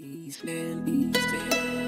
Eastland, Eastland.